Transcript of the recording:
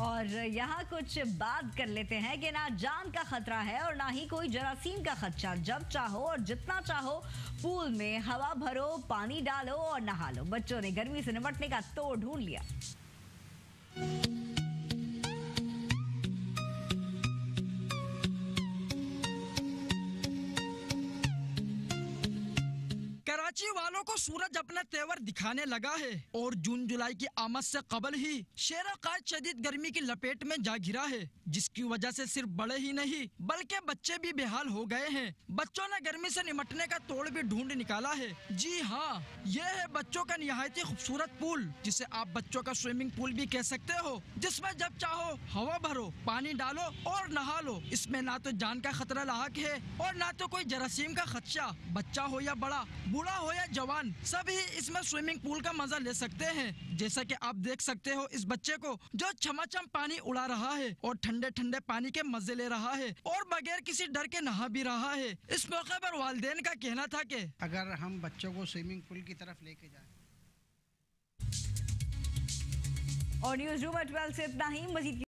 और यहाँ कुछ बात कर लेते हैं कि ना जान का खतरा है और ना ही कोई जरासीम का खदशा। जब चाहो और जितना चाहो, पूल में हवा भरो, पानी डालो और नहा लो। बच्चों ने गर्मी से निपटने का तोड़ ढूंढ लिया। कराची वालों को सूरज अपना तेवर दिखाने लगा है और जून जुलाई की आमद से कबल ही शेर काज शदीद गर्मी की लपेट में जा घिरा है, जिसकी वजह से सिर्फ़ बड़े ही नहीं, बल्कि बच्चे भी बेहाल हो गए हैं। बच्चों ने गर्मी से निमटने का तोड़ भी ढूंढ निकाला है। जी हाँ ये है बच्चों का निहायत खूबसूरत पूल, जिसे आप बच्चों का स्विमिंग पूल भी कह सकते हो, जिसमें जब चाहो हवा भरो, पानी डालो और नहा लो। इसमें ना तो जान का खतरा लाक है और ना तो कोई जरासीम का खदशा, बच्चा हो या बड़ा बूढ़ा हो या जवान सभी इसमें स्विमिंग पूल का मज़ा ले सकते हैं। जैसा कि आप देख सकते हो इस बच्चे को जो छमाछम पानी उड़ा रहा है और ठंडे ठंडे पानी के मज़े ले रहा है और बगैर किसी डर के नहा भी रहा है। इस मौके पर वालदेन का कहना था कि अगर हम बच्चों को स्विमिंग पूल की तरफ़ लेके जाए। और न्यूज़ रूम ट्वेल्व से इतना ही। मजीद